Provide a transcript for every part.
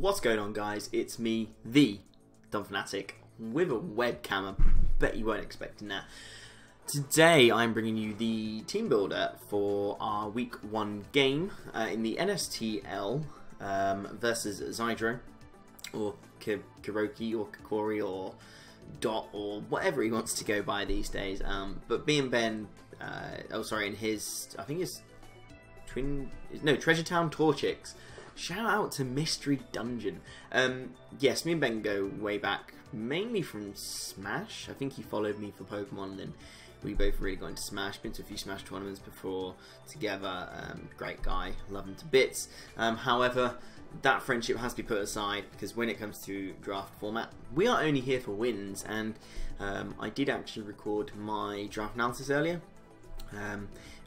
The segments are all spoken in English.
What's going on guys? It's me, the Donphanatic, with a webcam. I bet you weren't expecting that. Today I'm bringing you the team builder for our week one game uh, in the NSTL um, versus Zydro, or K Kiroki, or Kokori, or Dot, or whatever he wants to go by these days. Um, but and Ben, uh, oh sorry, in his, I think his twin, no, Treasure Town Torchics Shout out to Mystery Dungeon. Um, yes, me and Ben go way back, mainly from Smash. I think he followed me for Pokemon, then we both really got into Smash. Been to a few Smash tournaments before together. Um, great guy, love him to bits. Um, however, that friendship has to be put aside because when it comes to draft format, we are only here for wins. And um, I did actually record my draft analysis earlier.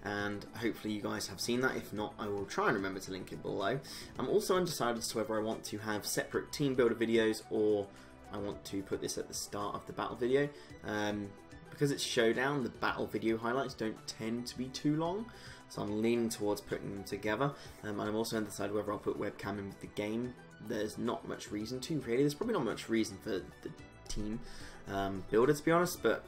And hopefully you guys have seen that. If not, I will try and remember to link it below. I'm also undecided as to whether I want to have separate team builder videos or I want to put this at the start of the battle video. Um, because it's showdown, the battle video highlights don't tend to be too long, so I'm leaning towards putting them together. Um, and I'm also undecided whether I'll put webcam in with the game. There's not much reason to, really. There's probably not much reason for the team um, builder, to be honest, but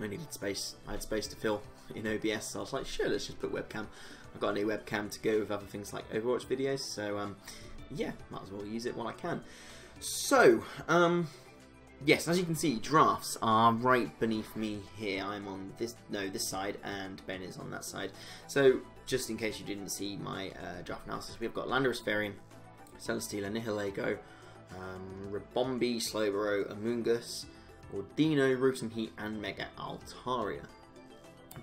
I needed space. I had space to fill in OBS, so I was like, sure, let's just put webcam. I've got a new webcam to go with other things like Overwatch videos, so um, yeah, might as well use it while I can. So, um, yes, as you can see, drafts are right beneath me here. I'm on this, no, this side, and Ben is on that side. So, just in case you didn't see my uh, draft analysis, we've got Landorus Therian, Celesteela, Nihilego, um, Ribombee, Slowbro, Amoonguss, Audino, Rotom Heat, and Mega Altaria.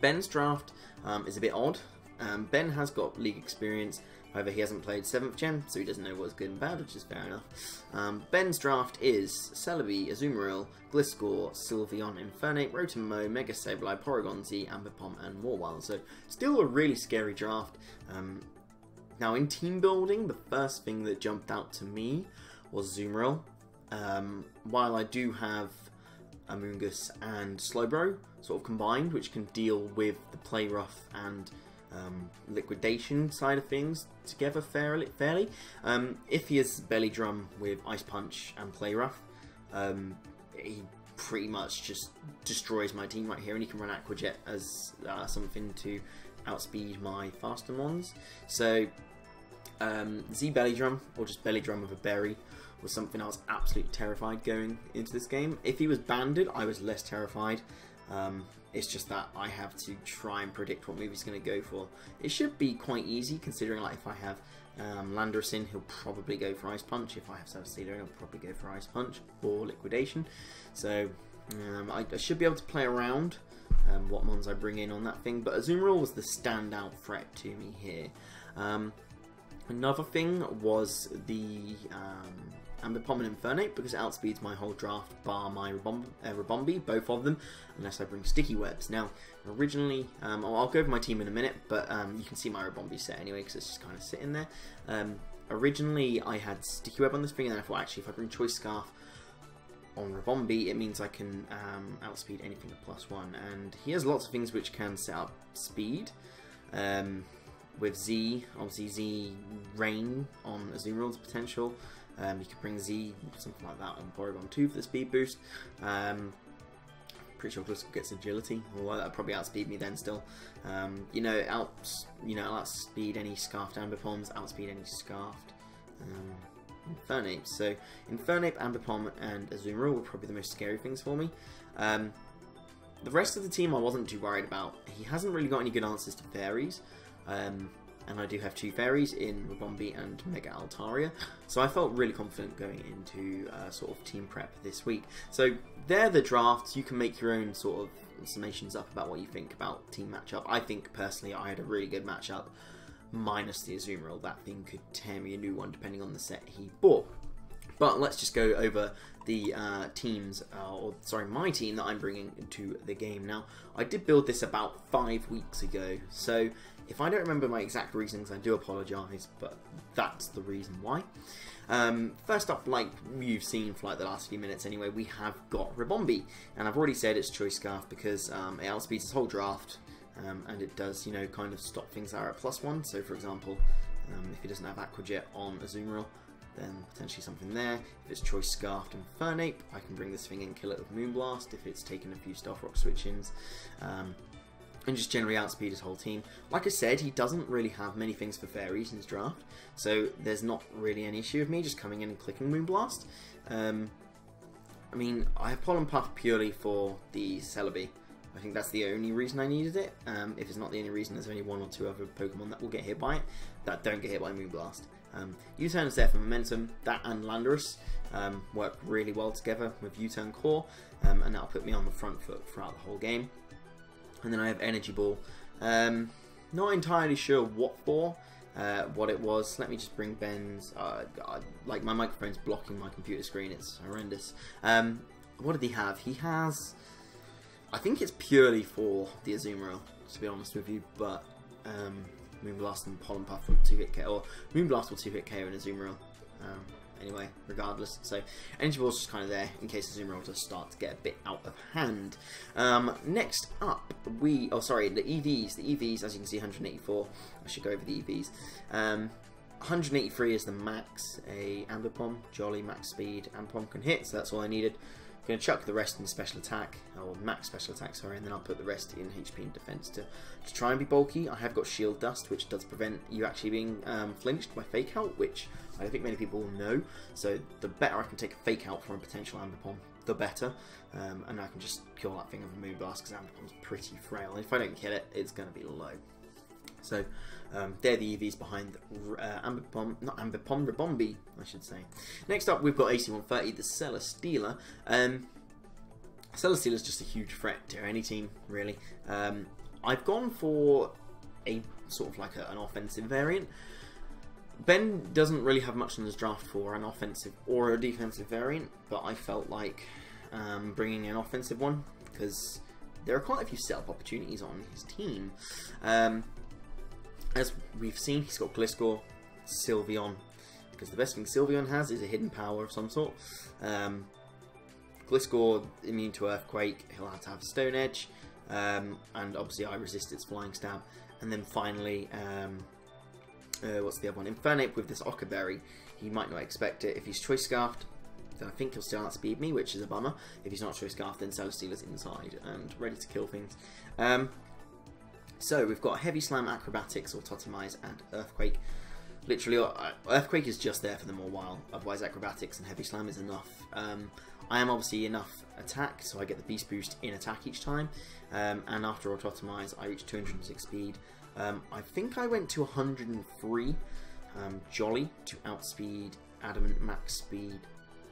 Ben's draft um, is a bit odd. Um, ben has got league experience, however he hasn't played 7th gen, so he doesn't know what's good and bad, which is fair enough. Um, Ben's draft is Celebi, Azumarill, Gliscor, Sylveon, Infernape, Rotom-Mow, Mega Sableye, Porygon-Z, Ambipom, and Mawile. So still a really scary draft. Um, now in team building, the first thing that jumped out to me was Azumarill. Um, while I do have Amoonguss and Slowbro sort of combined, which can deal with the play rough and um, liquidation side of things together fairly. fairly. Um, if he has Belly Drum with Ice Punch and Play Rough, um, he pretty much just destroys my team right here, and he can run Aqua Jet as uh, something to outspeed my faster ones. So um, Z Belly Drum, or just Belly Drum with a berry, was something I was absolutely terrified going into this game. If he was banded, I was less terrified. Um, it's just that I have to try and predict what movie he's going to go for. It should be quite easy considering like if I have um, Landorus in, he'll probably go for Ice Punch. If I have Celesteela he'll probably go for Ice Punch or Liquidation. So um, I, I, should be able to play around um, what mons I bring in on that thing. But Azumarill was the standout threat to me here. Um, another thing was the and Infernape because it outspeeds my whole draft bar my Ribomb uh, Ribombee, both of them, unless I bring Sticky Webs. Now, originally, um, I'll, I'll, go over my team in a minute, but um, you can see my Ribombee set anyway because it's just kind of sitting there. Um, originally, I had Sticky Web on this thing, and then I thought actually if I bring Choice Scarf on Ribombee, it means I can um, outspeed anything at plus one, and he has lots of things which can set up speed. Um, with Z, obviously Z Rain on Azumarill potential. Um, you could bring Z, something like that, on Porygon 2 for the speed boost. Um, pretty sure Gliscor gets agility, although that probably outspeed me then still. Um, you know, out, you know, outspeed any Scarfed Ambipoms, outspeed any Scarfed um, Infernape. So Infernape, Ambipom, and Azumarill were probably the most scary things for me. Um, the rest of the team I wasn't too worried about. He hasn't really got any good answers to fairies. Um, and I do have two fairies in Ribombee and Mega Altaria, so I felt really confident going into uh, sort of team prep this week. So they're the drafts. You can make your own sort of summations up about what you think about team matchup. I think personally I had a really good matchup, minus the Azumarill. That thing could tear me a new one depending on the set he bought. But let's just go over the uh, teams, uh, or sorry, my team that I'm bringing into the game. Now, I did build this about five weeks ago, so if I don't remember my exact reasons, I do apologise, but that's the reason why. Um, first up, like you've seen for like the last few minutes anyway, we have got Ribombee, and I've already said it's Choice Scarf because um, it outspeeds its whole draft, um, and it does, you know, kind of stop things that are at plus one. So, for example, um, if he doesn't have Aqua Jet on Azumarill, then potentially something there. If it's Choice Scarfed and Fernape, I can bring this thing in, kill it with Moonblast. If it's taken a few Stealth Rock switch-ins, um, and just generally outspeed his whole team. Like I said, he doesn't really have many things for fairies in his draft, so there's not really an issue with me just coming in and clicking Moonblast. Um, I mean, I have Pollen Puff purely for the Celebi. I think that's the only reason I needed it. Um, if it's not the only reason, there's only one or two other Pokemon that will get hit by it that don't get hit by Moonblast. Um, U-Turn is there for momentum. That and Landorus um, work really well together with U-Turn Core, um, and that'll put me on the front foot throughout the whole game. And then I have Energy Ball. Um, not entirely sure what for, uh, what it was. Let me just bring Ben's. Uh, God, like my microphone's blocking my computer screen. It's horrendous. Um, what did he have? He has. I think it's purely for the Azumarill, to be honest with you. But um, Moonblast and Pollen Puff will two hit KO, or Moonblast will two hit KO in Azumarill. Um, anyway, regardless. So Energy Ball's just kind of there in case the Azumarill does start to get a bit out of hand. Um, next up, we... Oh, sorry, the EVs. The EVs, as you can see, 184. I should go over the EVs. Um, 183 is the max. A amber Ambipom, Jolly, max speed, Ambipom can hit, so that's all I needed. I'm going to chuck the rest in special attack, or max special attack, sorry, and then I'll put the rest in HP and defense to, to try and be bulky. I have got shield dust, which does prevent you actually being um, flinched by fake out, which I think many people know. So the better I can take a fake out from a potential Ambipom, the better. Um, and I can just kill that thing with a Moonblast because Ambipom's pretty frail. And if I don't kill it, it's going to be low. So um, they're the EVs behind uh, not Ambipom, Ribombee, I should say. Next up, we've got AC-130, the Celesteela. Um, Celesteela is just a huge threat to any team, really. Um, I've gone for a sort of like a, an offensive variant. Ben doesn't really have much in his draft for an offensive or a defensive variant, but I felt like um, bringing an offensive one because there are quite a few setup opportunities on his team. Um, as we've seen, he's got Gliscor, Sylveon, because the best thing Sylveon has is a hidden power of some sort. Um, Gliscor, immune to Earthquake, he'll have to have Stone Edge, um, and obviously I resist its Flying Stab. And then finally, um, uh, what's the other one? Infernape with this Occa Berry. He might not expect it. If he's Choice Scarfed, then I think he'll still outspeed me, which is a bummer. If he's not Choice Scarfed, then Celesteela's inside and ready to kill things. Um, so we've got Heavy Slam, Acrobatics, Autotomize, and Earthquake. Literally, uh, Earthquake is just there for the Mawile. Otherwise, Acrobatics and Heavy Slam is enough. Um, I am obviously enough attack, so I get the Beast Boost in attack each time. Um, and after Autotomize, I reach 206 speed. Um, I think I went to 103 um, Jolly to outspeed Adamant Max Speed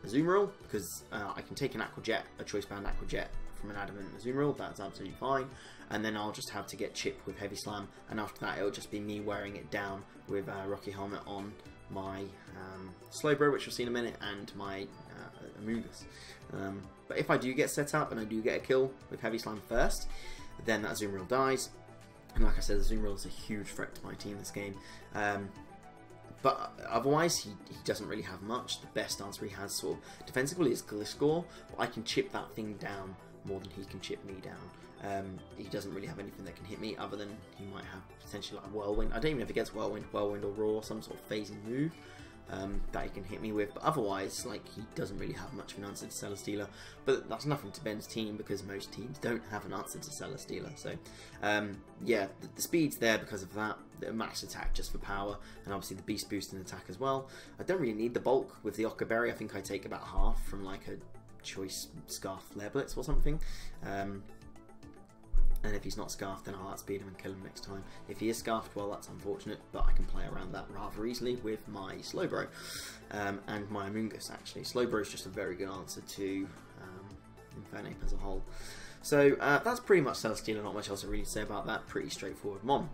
Azumarill because uh, I can take an Aqua Jet, a Choice band Aqua Jet from an Adamant Azumarill, that's absolutely fine. And then I'll just have to get Chip with Heavy Slam, and after that it'll just be me wearing it down with uh, Rocky Helmet on my um, Slowbro, which we'll see in a minute, and my uh, Amoonguss. Um, but if I do get set up and I do get a kill with Heavy Slam first, then that Azumarill dies, and like I said, Azumarill is a huge threat to my team this game. Um, but otherwise, he, he doesn't really have much. The best answer he has sort of defensively is Gliscor, but I can chip that thing down more than he can chip me down. Um, he doesn't really have anything that can hit me other than he might have potentially like Whirlwind. I don't even know if he gets Whirlwind, Whirlwind or Roar, some sort of phasing move um, that he can hit me with. But otherwise, like he doesn't really have much of an answer to Celesteela. But that's nothing to Ben's team because most teams don't have an answer to Celesteela. So um, yeah, the, the, speed's there because of that. The max attack just for power, and obviously the beast boost in attack as well. I don't really need the bulk with the Occa Berry. I think I take about half from like a choice scarf Flare Blitz or something. Um, and if he's not scarfed then I'll outspeed him and kill him next time. If he is scarfed, well that's unfortunate, but I can play around that rather easily with my Slowbro um, and my Amoonguss actually. Slowbro is just a very good answer to um, Infernape as a whole. So uh, that's pretty much Celesteela, not much else I really say about that, pretty straightforward Mon.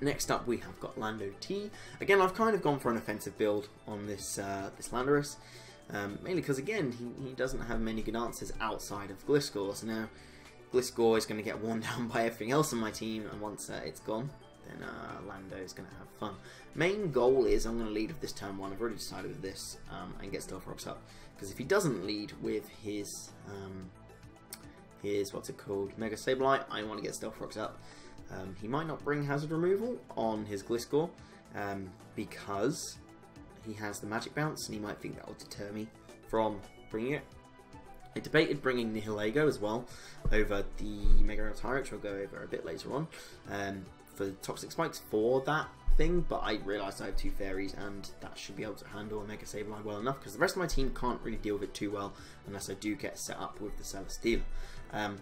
Next up we have got Lando T. Again I've kind of gone for an offensive build on this, uh, this Landorus. Um, mainly because again he, he doesn't have many good answers outside of Gliscor. So now Gliscor is going to get worn down by everything else on my team, and once uh, it's gone, then uh, Lando is going to have fun. Main goal is I'm going to lead with this turn one. I've already decided with this um, and get Stealth Rocks up because if he doesn't lead with his um, his what's it called Mega Sableye, I want to get Stealth Rocks up. Um, he might not bring Hazard Removal on his Gliscor um, because he has the magic bounce, and he might think that will deter me from bringing it. I debated bringing Nihilego as well over the Mega Altari, which we'll go over a bit later on, um, for Toxic Spikes for that thing, but I realised I have two fairies and that should be able to handle a Mega Sableye well enough because the rest of my team can't really deal with it too well unless I do get set up with the Celesteela. Um,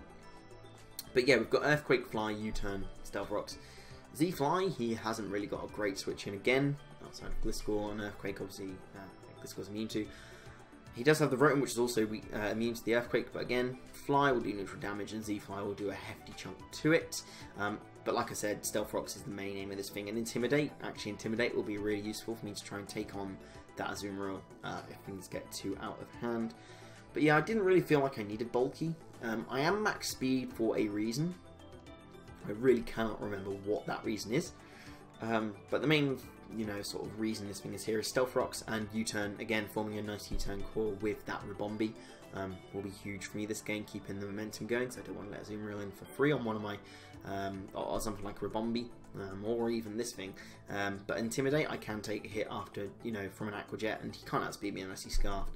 but yeah, we've got Earthquake, Fly, U-Turn, Stealth Rocks. Z-Fly, he hasn't really got a great switch in again, outside of Gliscor and Earthquake, obviously uh, Gliscor's immune to. He does have the Rotom, which is also uh, immune to the Earthquake, but again, Fly will do neutral damage, and Z-Fly will do a hefty chunk to it. Um, but like I said, Stealth Rocks is the main aim of this thing, and Intimidate, actually Intimidate will be really useful for me to try and take on that Azumarill uh, if things get too out of hand. But yeah, I didn't really feel like I needed Bulky. Um, I am max speed for a reason. I really cannot remember what that reason is. Um, but the main, you know, sort of reason this thing is here is Stealth Rocks and U-Turn, again, forming a nice U-Turn core with that Ribombee um, will be huge for me this game, keeping the momentum going, so I don't want to let Azumarill in for free on one of my, um, or something like Ribombee, um, or even this thing. Um, but Intimidate, I can take a hit after, you know, from an Aqua Jet, and he can't outspeed me unless he's Scarfed.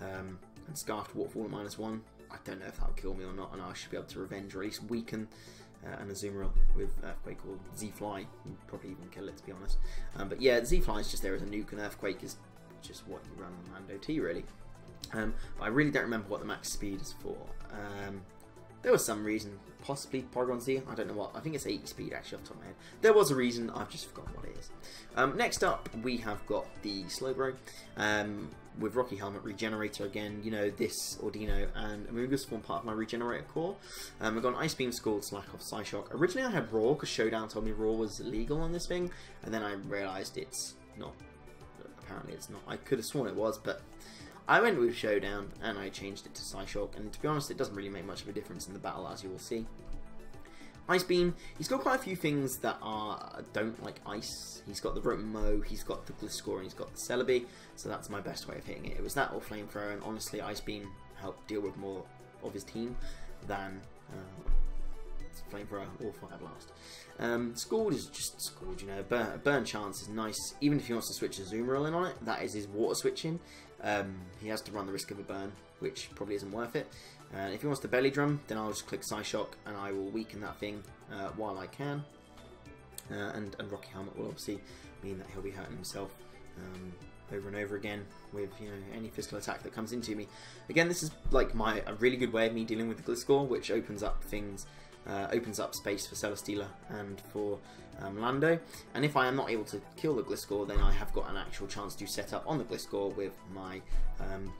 Um, and Scarfed Waterfall at minus one, I don't know if that'll kill me or not, and I should be able to revenge or at least weaken uh, and Azumarill with Earthquake or Z-Fly. Probably even kill it, to be honest. Um, but yeah, Z-Fly is just there as a nuke, and Earthquake is just what you run on Lando T, really. Um, but I really don't remember what the max speed is for. Um, there was some reason, possibly Porygon Z, I don't know what, I think it's 80 speed actually off the top of my head. There was a reason, I've just forgotten what it is. Um, next up, we have got the Slowbro, um, with Rocky Helmet Regenerator again, you know, this Audino and Amoonguss form part of my Regenerator core. Um, I've got an Ice Beam, Scald, Slack off, Psyshock. Originally I had Roar, because Showdown told me Roar was legal on this thing, and then I realised it's not. Apparently it's not. I could have sworn it was, but I went with Showdown and I changed it to Psyshock, and to be honest, it doesn't really make much of a difference in the battle, as you will see. Ice Beam, he's got quite a few things that are don't like ice. He's got the Rotom he's got the Gliscor, and he's got the Celebi, so that's my best way of hitting it. It was that or Flamethrower, and honestly, Ice Beam helped deal with more of his team than uh, Flamethrower or Fire Blast. Um, Scald is just Scald, you know. Burn, burn chance is nice, even if he wants to switch a Azumarill in on it. That is his water switching. Um, he has to run the risk of a burn, which probably isn't worth it. Uh, if he wants the belly drum, then I'll just click Psyshock and I will weaken that thing uh, while I can. Uh, and, and Rocky Helmet will obviously mean that he'll be hurting himself um, over and over again with you know any physical attack that comes into me. Again, this is like my a really good way of me dealing with the Gliscor, which opens up things, uh, opens up space for Celesteela and for um, Lando. And if I am not able to kill the Gliscor, then I have got an actual chance to set up on the Gliscor with my um,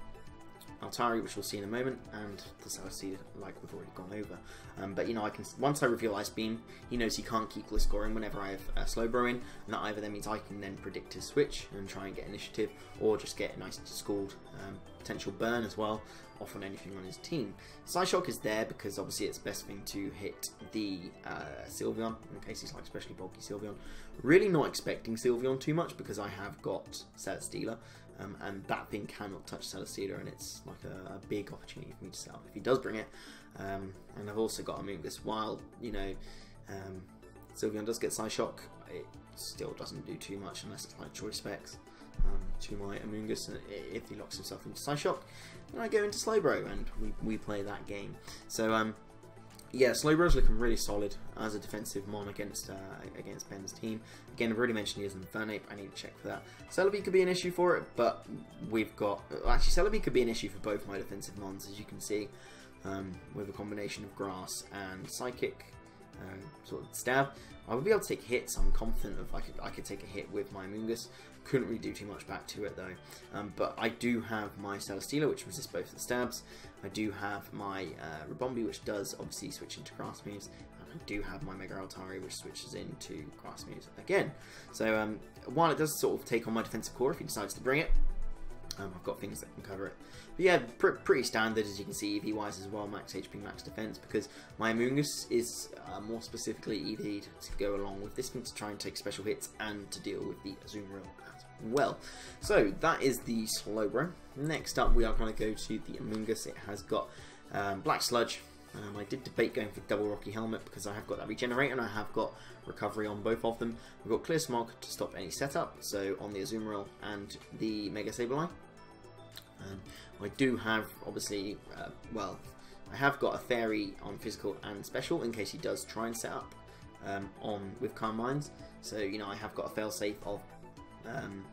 Altari, which we'll see in a moment, and the Celesteela, like we've already gone over. Um, but you know, I can once I reveal Ice Beam, he knows he can't keep Gliscoring whenever I have uh, Slowbro in, and that either then means I can then predict his switch and try and get initiative, or just get a nice Scald um, potential burn as well off on anything on his team. Psyshock is there because obviously it's best thing to hit the uh, Sylveon, in case he's like especially bulky Sylveon. Really not expecting Sylveon too much because I have got Celesteela, um, and that thing cannot touch Celesteela, and it's like a, a, big opportunity for me to sell if he does bring it. Um, and I've also got Amoonguss. While you know, um, Sylveon does get Psyshock, it still doesn't do too much unless it's like choice specs um, to my Amoonguss. And if he locks himself into Psyshock, then I go into Slowbro and we, we play that game. So um, yeah, Slowbro's looking really solid as a defensive mon against uh, against Ben's team. Again, I've already mentioned he an Infernape. I need to check for that. Celebi could be an issue for it, but we've got... Actually, Celebi could be an issue for both my defensive mons, as you can see, um, with a combination of Grass and Psychic um, sort of stab. I would be able to take hits. I'm confident of I could I could take a hit with my Mungus. Couldn't really do too much back to it though. Um, but I do have my Celesteela, which resists both the stabs. I do have my uh, which does obviously switch into grass moves. And I do have my Mega Altari, which switches into grass moves again. So um, while it does sort of take on my defensive core if he decides to bring it, um, I've got things that can cover it. But yeah, pr pretty standard as you can see EV-wise as well, max HP, max defense, because my Amoonguss is uh, more specifically EV'd to go along with this one to try and take special hits and to deal with the Azumarill as well. So that is the Slowbro. Next up we are going to go to the Amoonguss. It has got um, Black Sludge, Um, I did debate going for double Rocky Helmet because I have got that regenerate and I have got recovery on both of them. We've got Clear Smog to stop any setup, so on the Azumarill and the Mega Sableye. Um, I do have, obviously, uh, well, I have got a Fairy on physical and special in case he does try and set up um, on with Calm Minds. So, you know, I have got a failsafe of um,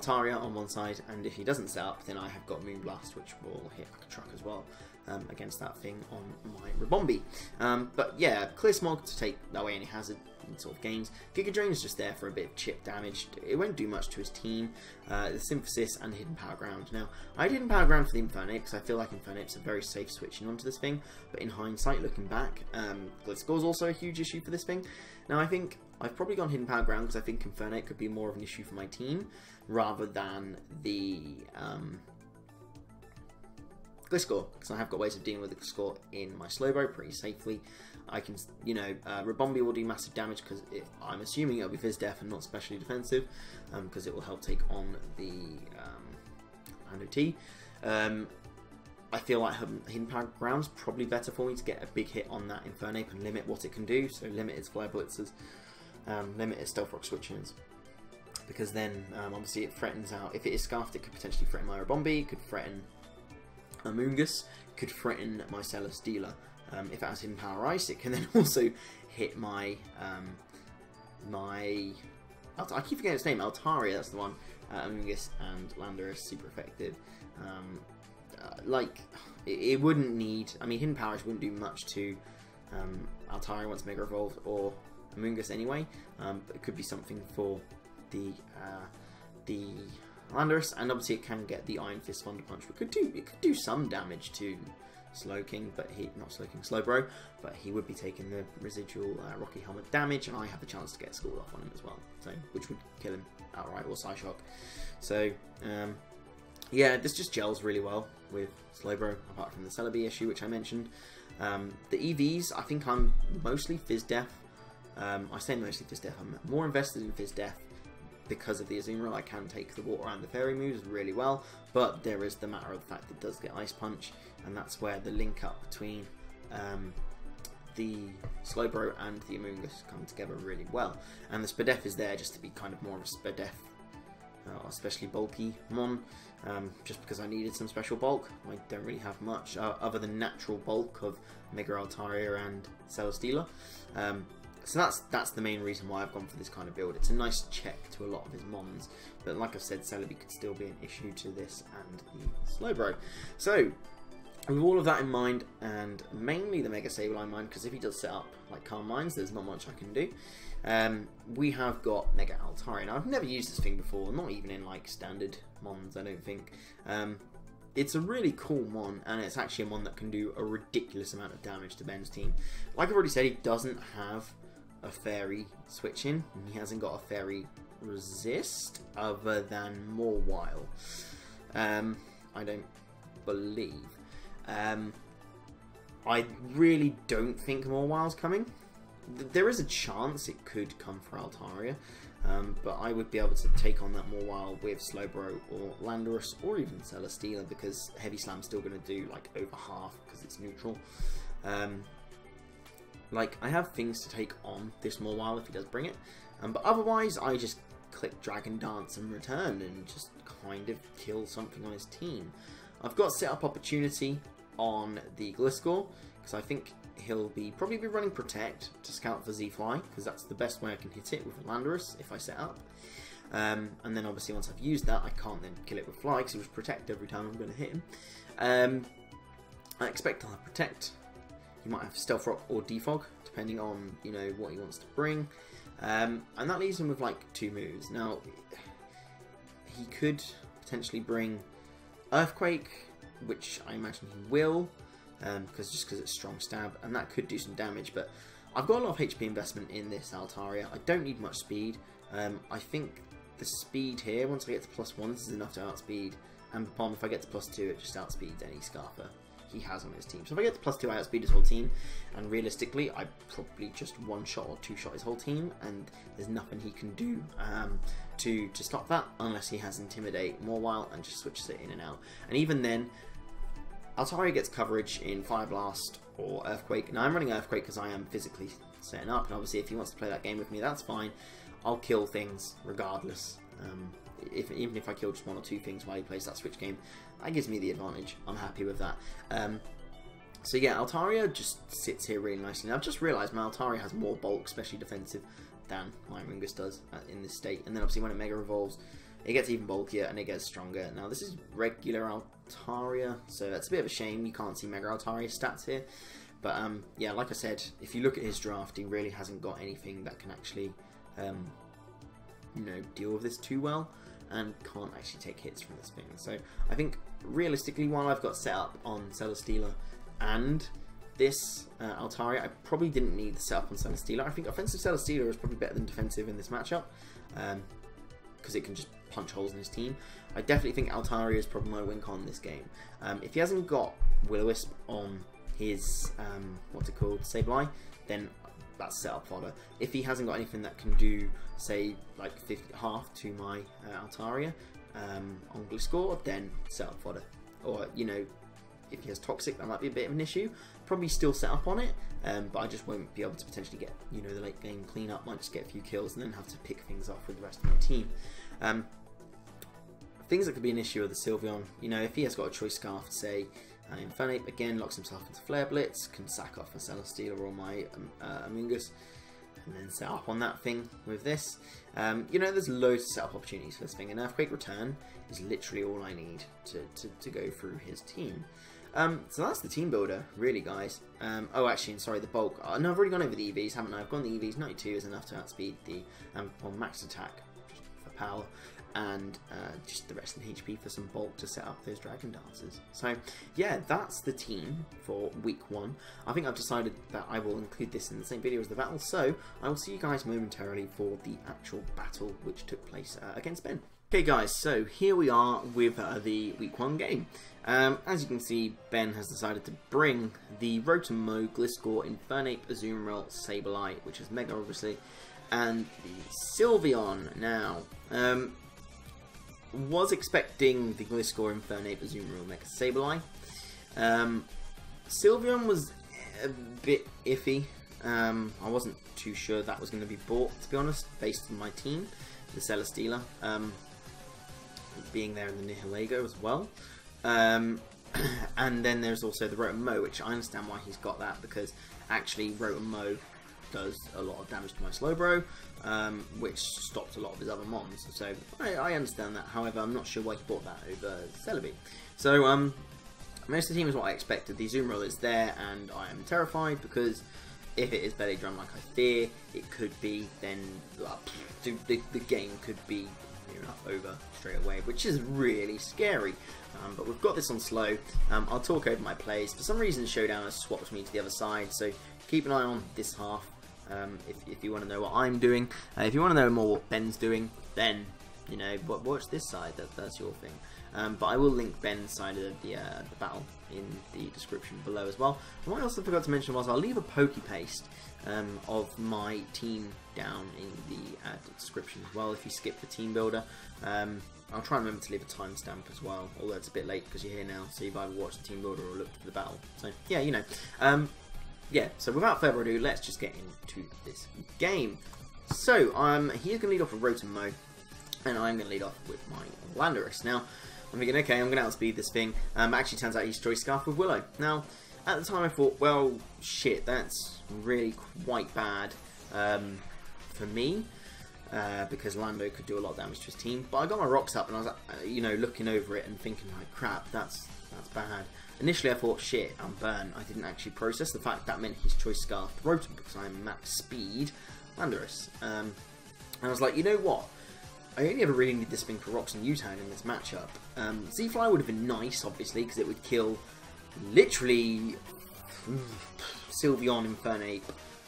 Altaria on one side, and if he doesn't set up, then I have got Moonblast, which will hit like a truck as well um, against that thing on my Ribombee. Um, but yeah, Clear Smog to take away any hazard in sort of games. Giga Drain is just there for a bit of chip damage. It won't do much to his team. Uh, the Synthesis and Hidden Power Ground. Now, I had Hidden Power Ground for the Infernape because I feel like Infernape's a very safe switching onto this thing. But in hindsight, looking back, um, is also a huge issue for this thing. Now, I think I've probably gone Hidden Power Ground because I think Infernape could be more of an issue for my team rather than the um, Gliscor, because I have got ways of dealing with the Gliscor in my Slowbro pretty safely. I can, you know, uh, Ribombee will do massive damage because I'm assuming it'll be Fizz Def and not specially defensive, because um, it will help take on the um, T. Um, I feel like Hidden Power Ground's probably better for me to get a big hit on that Infernape and limit what it can do, so limit its Flare Blitzers, um, limit its Stealth Rock switch-ins because then um, obviously it threatens out. If it is scarfed, it could potentially threaten my Ribombee, could threaten Amoonguss, could threaten my Dealer. Um, if it has hidden power ice, it can then also hit my um, my. I keep forgetting its name. Altaria, that's the one. Uh, Amoonguss and Landorus, super effective. Um, uh, like it, it, wouldn't need. I mean, hidden powers wouldn't do much to um, Altaria once Mega Evolved or Amoonguss anyway. Um, but it could be something for the uh, the Landorus, and obviously it can get the Iron Fist Thunder Punch, which could do it could do some damage to Slowking, but he not Slowking, Slowbro, but he would be taking the residual uh, Rocky Helmet damage, and I have a chance to get Scald off on him as well, so which would kill him outright or Psyshock. So um, yeah, this just gels really well with Slowbro, apart from the Celebi issue which I mentioned. Um, the EVs, I think I'm mostly Fizz Def. Um, I say mostly Fizz Def. I'm more invested in Fizz Def because of the Azumarill, I can take the water and the fairy moves really well, but there is the matter of the fact that it does get Ice Punch, and that's where the link up between um, the Slowbro and the Amoonguss come together really well. And the Spadef is there just to be kind of more of a Spadef, uh, especially bulky Mon, um, just because I needed some special bulk. I don't really have much uh, other than natural bulk of Mega Altaria and Celesteela. Um, so that's that's the main reason why I've gone for this kind of build. It's a nice check to a lot of his mons, but like I've said, Celebi could still be an issue to this and the Slowbro. So, with all of that in mind, and mainly the Mega Sableye in mind, because if he does set up like Calm Minds, there's not much I can do. Um, we have got Mega Altaria. Now, I've never used this thing before, not even in like standard mons, I don't think. Um, it's a really cool mon, and it's actually a mon that can do a ridiculous amount of damage to Ben's team. Like I've already said, he doesn't have a fairy switching. He hasn't got a fairy resist other than Mawile. Um, I don't believe. Um, I really don't think Mawile's coming. There is a chance it could come for Altaria, um, but I would be able to take on that Mawile with Slowbro or Landorus or even Celesteela because Heavy Slam's still going to do like over half because it's neutral. Um, like, I have things to take on this Mawile if he does bring it. Um, but otherwise, I just click Dragon Dance and return and just kind of kill something on his team. I've got set up opportunity on the Gliscor because I think he'll be probably be running Protect to scout for Z-Fly because that's the best way I can hit it with Landorus if I set up. Um, and then obviously once I've used that, I can't then kill it with Fly because it was Protect every time I'm going to hit him. Um, I expect I'll have Protect he might have Stealth Rock or Defog, depending on, you know, what he wants to bring. Um, and that leaves him with, like, two moves. Now, he could potentially bring Earthquake, which I imagine he will, um, because just because it's strong stab, and that could do some damage, but I've got a lot of HP investment in this Altaria. I don't need much speed. Um, I think the speed here, once I get to plus one, this is enough to outspeed, Ambipom, if I get to plus two, it just outspeeds any Scarfer he has on his team. So if I get the plus two, I outspeed his whole team, and realistically, I probably just one shot or two shot his whole team, and there's nothing he can do um, to to stop that unless he has intimidate Mawile and just switches it in and out. And even then, Altaria gets coverage in Fire Blast or Earthquake. Now I'm running Earthquake because I am physically setting up, and obviously if he wants to play that game with me, that's fine. I'll kill things regardless. Um, if, even if I kill just one or two things while he plays that switch game, that gives me the advantage. I'm happy with that. Um, so yeah, Altaria just sits here really nicely. I've just realised my Altaria has more bulk, especially defensive, than my Ringus does uh, in this state. And then obviously when it Mega Evolves, it gets even bulkier and it gets stronger. Now this is regular Altaria, so that's a bit of a shame you can't see Mega Altaria stats here. But um, yeah, like I said, if you look at his draft, he really hasn't got anything that can actually, um, you know, deal with this too well and can't actually take hits from this thing. So I think realistically, while I've got set up on Celesteela and this uh, Altaria, I probably didn't need the setup on Celesteela. I think offensive Celesteela is probably better than defensive in this matchup because um, it can just punch holes in his team. I definitely think Altaria is probably my win con this game. Um, if he hasn't got Will-O-Wisp on his, um, what's it called, Sableye, then that's setup fodder. If he hasn't got anything that can do, say, like 50, half to my uh, Altaria um, on Gliscor, then set setup fodder. Or, you know, if he has Toxic, that might be a bit of an issue. Probably still set up on it, um, but I just won't be able to potentially get, you know, the late game cleanup. Might just get a few kills and then have to pick things off with the rest of my team. Um, things that could be an issue are the Sylveon. You know, if he has got a choice scarf, say, uh, Infernape again locks himself into Flare Blitz, can sack off a Celesteela or my um, uh, Amoonguss, and then set up on that thing with this. Um, you know, there's loads of setup opportunities for this thing, and Earthquake Return is literally all I need to, to, to go through his team. Um, so that's the team builder, really, guys. Um, oh, actually, and sorry, the bulk. Oh, no, I've already gone over the EVs, haven't I? I've gone the EVs. 92 is enough to outspeed the um, on max attack for power and uh, just the rest of the HP for some bulk to set up those Dragon Dancers. So yeah, that's the team for week one. I think I've decided that I will include this in the same video as the battle, so I will see you guys momentarily for the actual battle which took place uh, against Ben. Okay guys, so here we are with uh, the week one game. Um, as you can see, Ben has decided to bring the Rotom Mow, Gliscor, Infernape, Azumarill, Sableye, which is Mega obviously, and the Sylveon. Now, um, was expecting the Gliscor, Infernape, Azumarill, Mega Sableye. Um, Sylveon was a bit iffy. Um, I wasn't too sure that was going to be bought, to be honest, based on my team, the Celesteela, um, being there in the Nihilego as well. Um, and then there's also the Rotom Mow, which I understand why he's got that, because actually Rotom Mow does a lot of damage to my Slowbro, um, which stopped a lot of his other mons. So I, I, understand that. However, I'm not sure why he bought that over Celebi. So um, most of the team is what I expected. The Azumarill is there, and I am terrified because if it is Belly Drum like I fear, it could be, then the, the, the, game could be near enough over straight away, which is really scary. Um, but we've got this on slow. Um, I'll talk over my plays. For some reason, Showdown has swapped me to the other side, so keep an eye on this half um, if, if you want to know what I'm doing. Uh, if you want to know more what Ben's doing, then, you know, watch this side. That, that's your thing. Um, but I will link Ben's side of the, uh, the battle in the description below as well. And what I also forgot to mention was I'll leave a PokePaste um, of my team down in the uh, description as well if you skip the team builder. Um, I'll try and remember to leave a timestamp as well, although it's a bit late because you're here now, so you've either watched the team builder or looked for the battle. So, yeah, you know. Um, yeah, so without further ado, let's just get into this game. So, um, he's going to lead off with Rotom and I'm going to lead off with my Landorus. Now, I'm thinking, okay, I'm going to outspeed this thing. Um, actually, turns out he's Choice Scarf with Willow. Now, at the time I thought, well, shit, that's really quite bad um, for me. Uh, because Lando could do a lot of damage to his team. But I got my rocks up and I was, uh, you know, looking over it and thinking, like, crap, that's that's bad. Initially, I thought, shit, I'm burnt. I didn't actually process the fact that meant his choice scarf because I'm max speed Landorus. Um, and I was like, you know what? I only ever really need this thing for Rocks and U-Turn in this matchup. Um, Z-Fly would have been nice, obviously, because it would kill literally Sylveon, Infernape.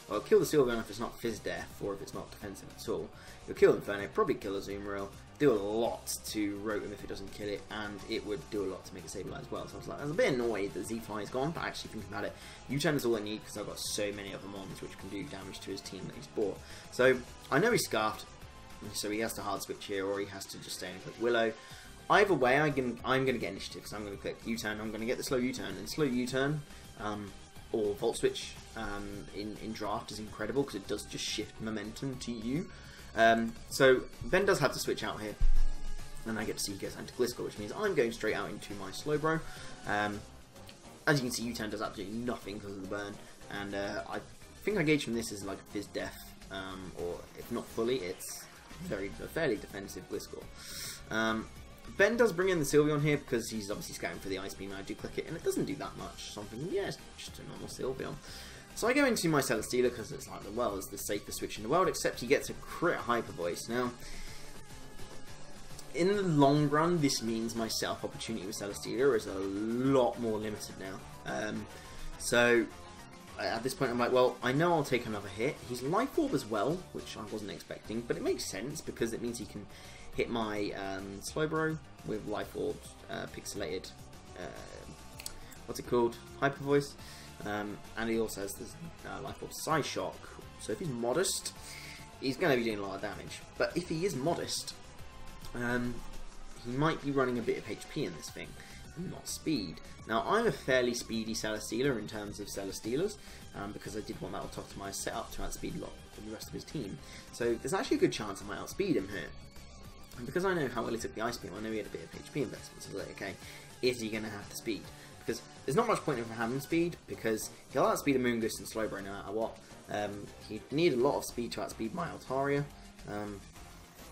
Well, kill the Sylveon if it's not Fizz Death, or if it's not defensive at all. You'll kill Infernape, probably kill a Azumarill, do a lot to Rotom if it doesn't kill it, and it would do a lot to Mega Sableye as well. So I was like, I was a bit annoyed that Z-Fly is gone, but actually thinking about it, U-Turn is all I need because I've got so many other mons which can do damage to his team that he's bought. So I know he's Scarfed, so he has to hard switch here, or he has to just stay in with Willow. either way, I can, I'm going to get initiative because I'm going to click U-turn. I'm going to get the slow U-turn and slow U-turn um, or volt switch um, in in draft is incredible because it does just shift momentum to you. Um, so Ben does have to switch out here, and I get to see he goes into Gliscor, which means I'm going straight out into my Slowbro. Um, as you can see, U-turn does absolutely nothing because of the burn, and uh, I think I gauge from this is like a Death, um, or if not fully, it's very a fairly defensive Gliscor. Um, ben does bring in the Sylveon here because he's obviously scouting for the Ice Beam. I do click it, and it doesn't do that much. Something, yeah, it's just a normal Sylveon. So I go into my Celesteela because it's like, the well, it's the safest switch in the world, except he gets a crit Hyper Voice. Now, in the long run, this means my self opportunity with Celesteela is a lot more limited now. Um, so at this point, I'm like, well, I know I'll take another hit. He's Life Orb as well, which I wasn't expecting, but it makes sense because it means he can hit my um, Slowbro with Life Orb uh, Pixilated. Uh, what's it called? Hyper Voice. Um, and he also has this uh, Life Orb Psyshock. So if he's modest, he's going to be doing a lot of damage. But if he is modest, um, he might be running a bit of HP in this thing, not speed. Now, I'm a fairly speedy Celesteela in terms of Celesteelas, um, because I did want that Autotomize set up to outspeed a lot of the rest of his team. So there's actually a good chance I might outspeed him here. And because I know how well he took the Ice Beam, I know he had a bit of HP investment, so I was like, okay, is he going to have the speed? Because there's not much point in having speed, because he'll outspeed Amoonguss and Slowbro no matter what. Um, he'd need a lot of speed to outspeed my Altaria. Um,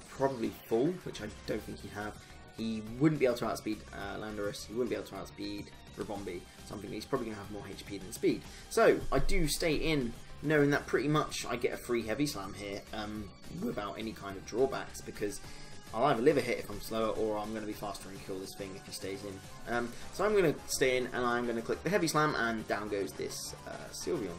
probably full, which I don't think he'd have. He wouldn't be able to outspeed uh, Landorus, he wouldn't be able to outspeed Ribombee, something he's probably going to have more HP than speed. So, I do stay in knowing that pretty much I get a free Heavy Slam here um, without any kind of drawbacks, because I'll either live a hit if I'm slower, or I'm going to be faster and kill this thing if he stays in. Um, so I'm going to stay in, and I'm going to click the Heavy Slam, and down goes this uh, Sylveon.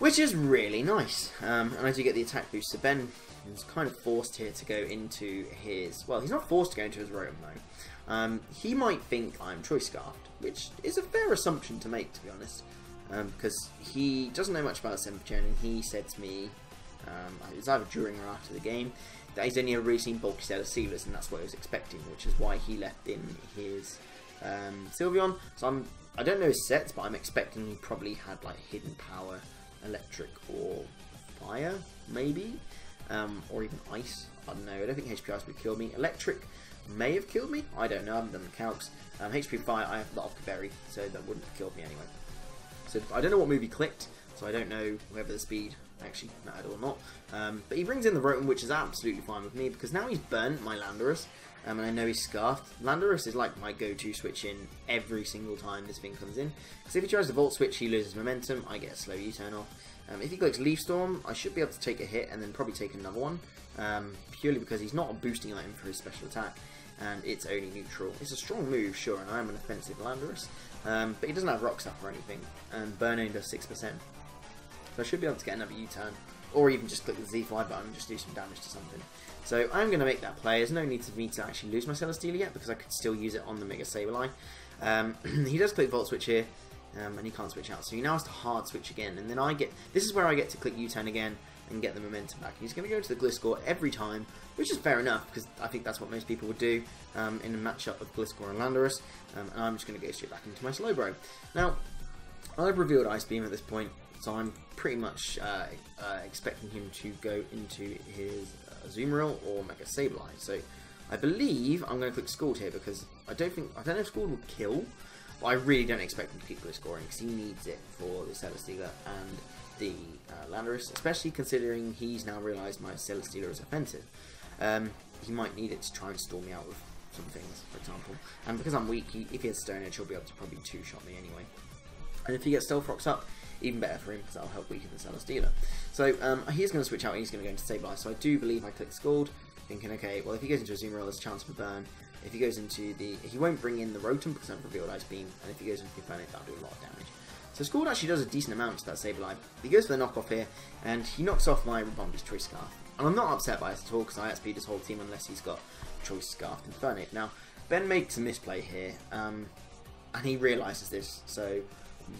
Which is really nice, um, and I do get the attack boost, so Ben is kind of forced here to go into his... Well, he's not forced to go into his Rotom, though. Um, he might think I'm Choice Scarfed, which is a fair assumption to make, to be honest. Because um, he doesn't know much about Sempachern, and he said to me, um, it was either during or after the game, that he's only ever really seen bulky set Sealers, and that's what he was expecting, which is why he left in his um, Sylveon. So I'm, I don't know his sets, but I'm expecting he probably had like Hidden Power, Electric, or Fire, maybe, um, or even Ice. I don't know. I don't think HP Ice would kill me. Electric may have killed me. I don't know. I haven't done the calcs. Um, HP Fire, I have the Berry, so that wouldn't have killed me anyway. So I don't know what move he clicked, so I don't know whether the speed actually mattered or not. Um, but he brings in the Rotom, which is absolutely fine with me, because now he's burnt my Landorus, um, and I know he's Scarfed. Landorus is like my go-to switch in every single time this thing comes in. Because if he tries the Volt Switch, he loses momentum, I get a slow U-turn off. Um, if he clicks Leaf Storm, I should be able to take a hit and then probably take another one, um, purely because he's not a boosting item for his special attack, and it's only neutral. It's a strong move, sure, and I am an offensive Landorus, um, but he doesn't have Rock Stuff or anything, and Burning does 6%. So I should be able to get another U-turn, or even just click the Z-Fly button and just do some damage to something. So I'm going to make that play. There's no need for me to actually lose my Celesteela yet, because I could still use it on the Mega Sableye. Um, he does click Volt Switch here, um, and he can't switch out. So he now has to hard switch again, and then I get... This is where I get to click U-turn again and get the momentum back. He's going to go to the Gliscor every time, which is fair enough, because I think that's what most people would do um, in a matchup of Gliscor and Landorus, um, and I'm just going to go straight back into my Slowbro. Now, I've revealed Ice Beam at this point, so I'm pretty much uh, uh, expecting him to go into his uh, Azumarill or Mega Sableye. So I believe I'm going to click Scald here because I don't think I don't know if Scald will kill, but I really don't expect him to keep scoring because he needs it for the Celesteela and the uh, Landorus, especially considering he's now realised my Celesteela is offensive. Um, he might need it to try and stall me out with some things, for example. And because I'm weak, he, if he has Stone Edge, he'll be able to probably two-shot me anyway. And if he gets Stealth Rocks up, even better for him because that'll help weaken the Celesteela. So um, he's going to switch out and he's going to go into Sableye. So I do believe I click Scald, thinking, okay, well if he goes into a Azumarill, there's a chance for burn. If he goes into the... He won't bring in the Rotom because I've revealed Ice Beam, and if he goes into the that'll do a lot of damage. So Scald actually does a decent amount to that Sableye. He goes for the knockoff here, and he knocks off my Ribombee's Choice Scarf. And I'm not upset by this at all, because I outspeed his whole team unless he's got Choice Scarf Infernape. Now, Ben makes a misplay here, um, and he realises this, so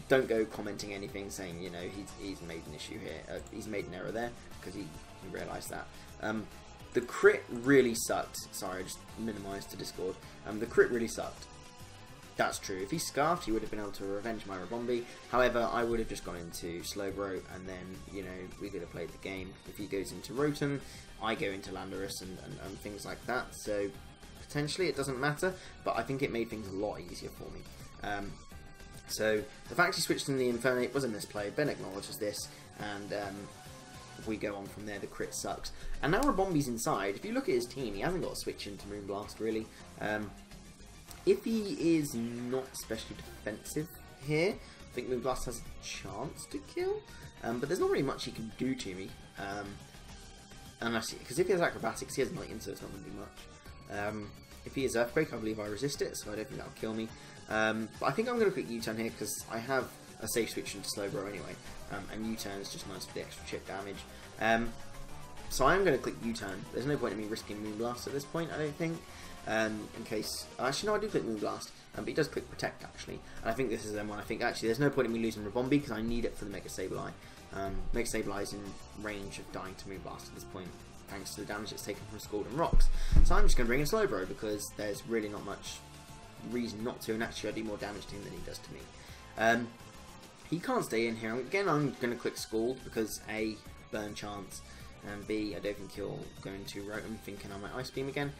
don't go commenting anything saying, you know, he's, he's made an issue here, uh, he's made an error there, because he, he realised that. Um, the crit really sucked. Sorry, I just minimised to Discord. Um, the crit really sucked. That's true. If he scarfed, he would have been able to revenge my Ribombee. However, I would have just gone into Slowbro, and then, you know, we could have played the game. If he goes into Rotom, I go into Landorus and, and, and things like that. So, potentially it doesn't matter, but I think it made things a lot easier for me. Um, so, the fact he switched in the Infernape was a misplay. Ben acknowledges this, and um, we go on from there. The crit sucks. And now Ribombee's inside. If you look at his team, he hasn't got a switch into Moonblast, really. Um, if he is not especially defensive here, I think Moonblast has a chance to kill. Um, but there's not really much he can do to me. Um, unless Because if he has Acrobatics, he has Night so it's not going to do much. Um, if he has Earthquake, I believe I resist it, so I don't think that'll kill me. Um, but I think I'm going to click U-turn here because I have a safe switch into Slowbro anyway. Um, and U-turn is just nice for the extra chip damage. Um, so I'm going to click U-turn. There's no point in me risking Moonblast at this point, I don't think um, in case... Actually, no, I do click Moonblast, um, but he does click Protect, actually. And I think this is the one I think, actually, there's no point in me losing Ribombee because I need it for the Mega Sableye. Um, Mega Sableye is in range of dying to Moonblast at this point, thanks to the damage it's taken from Scald and Rocks. So I'm just going to bring in Slowbro because there's really not much reason not to, and actually I do more damage to him than he does to me. Um, he can't stay in here. Again, I'm going to click Scald because A, burn chance, and B, I don't think he'll go into Rotom thinking I might Ice Beam again.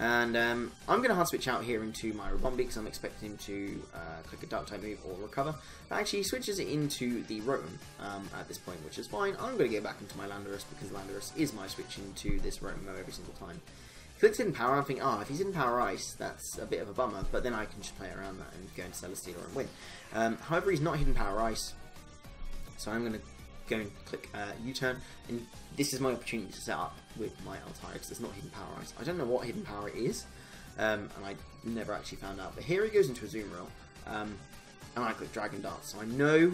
And um, I'm going to hard switch out here into my Ribombee because I'm expecting him to uh, click a Dark type move or recover. But actually, he switches it into the Rotom um, at this point, which is fine. I'm going to go back into my Landorus because Landorus is my switch into this Rotom every single time. He clicks Hidden Power, I think, ah, oh, if he's Hidden Power Ice, that's a bit of a bummer. But then I can just play around that and go into Celesteela and win. Um, however, he's not hidden Power Ice, so I'm going to go and click uh, U-turn, and this is my opportunity to set up with my Altaria, because there's not Hidden Power Ice. I don't know what Hidden Power it is, um, and I never actually found out, but here he goes into a Azumarill, um, and I click Dragon Dance, so I know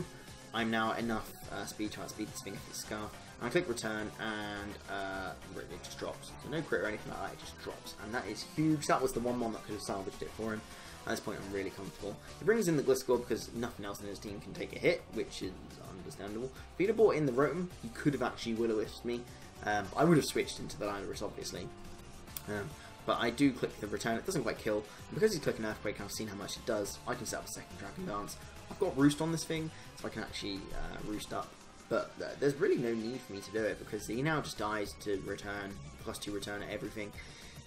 I'm now at enough uh, speed to outspeed this thing if it's Scarf. I click return and uh, it just drops. So no crit or anything like that, it just drops. And that is huge. That was the 1-1 that could have salvaged it for him. At this point, I'm really comfortable. He brings in the Gliscor because nothing else in his team can take a hit, which is understandable. If he'd have bought in the Rotom, he could have actually will o me. Um, I would have switched into the Landorus, obviously. Um, but I do click the return. It doesn't quite kill. And because he's clicking Earthquake, I've seen how much it does. I can set up a second Dragon Dance. I've got Roost on this thing, so I can actually uh, Roost up. But there's really no need for me to do it, because he now just dies to return, plus 2 return at everything.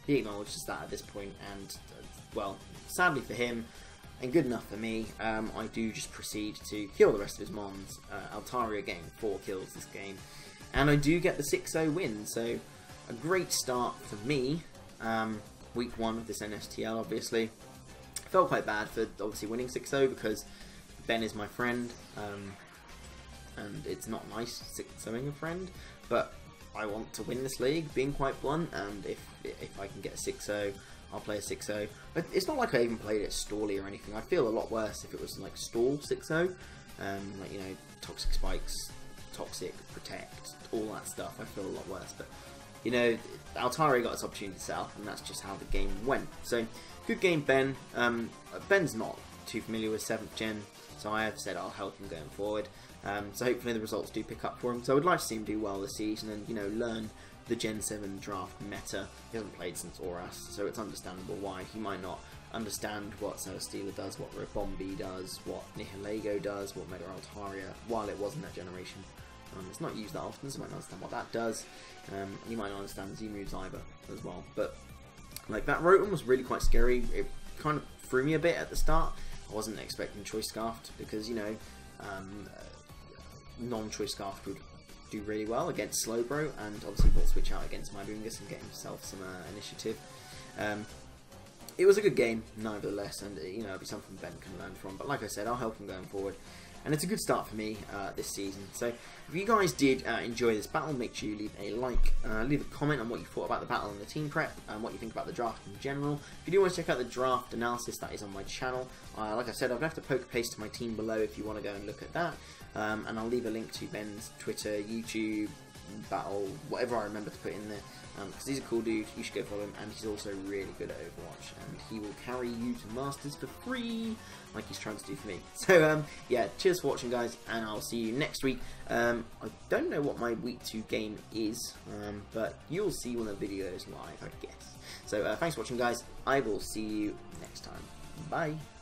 He acknowledges that at this point, and, uh, well, sadly for him, and good enough for me, um, I do just proceed to kill the rest of his mons. Uh, Altaria getting 4 kills this game. And I do get the 6-0 win, so a great start for me. Um, week 1 of this NSTL, obviously. felt quite bad for obviously winning 6-0 because Ben is my friend. Um, and it's not nice 6-0ing a friend, but I want to win this league, being quite blunt, and if if I can get a 6-0, I'll play a 6-0. It's not like I even played it stally or anything. I'd feel a lot worse if it was like stall 6-0. Um, like, you know, toxic spikes, toxic, protect, all that stuff. I feel a lot worse. But, you know, Altaria got its opportunity to up, and that's just how the game went. So, good game, Ben. Um, Ben's not too familiar with 7th gen, so I have said I'll help him going forward. Um, so hopefully the results do pick up for him. So I would like to see him do well this season and, you know, learn the Gen 7 draft meta. He hasn't played since Oras, so it's understandable why he might not understand what Celesteela does, what Ribombee does, what Nihilego does, what Mega Altaria, while it was in that generation. Um, it's not used that often, so you might not understand what that does. Um, you might not understand Z moves either as well. But like that Rotom was really quite scary. It kind of threw me a bit at the start. I wasn't expecting Choice Scarfed because you know um, non-Choice Scarfed would do really well against Slowbro, and obviously Volt Switch out against Amoonguss and get himself some uh, initiative. Um, it was a good game, nevertheless, and you know, it'll be something Ben can learn from. But like I said, I'll help him going forward. And it's a good start for me uh, this season. So if you guys did uh, enjoy this battle, make sure you leave a like, uh, leave a comment on what you thought about the battle and the team prep, and what you think about the draft in general. If you do want to check out the draft analysis, that is on my channel. Uh, like I said, I've left a PokePaste to my team below if you want to go and look at that. Um, and I'll leave a link to Ben's Twitter, YouTube, battle, whatever I remember to put in there. Because um, he's a cool dude, you should go follow him, and he's also really good at Overwatch, and he will carry you to Masters for free, like he's trying to do for me. So, um, yeah, cheers for watching, guys, and I'll see you next week. Um, I don't know what my week 2 game is, um, but you'll see when the video is live, I guess. So, uh, thanks for watching, guys. I will see you next time. Bye.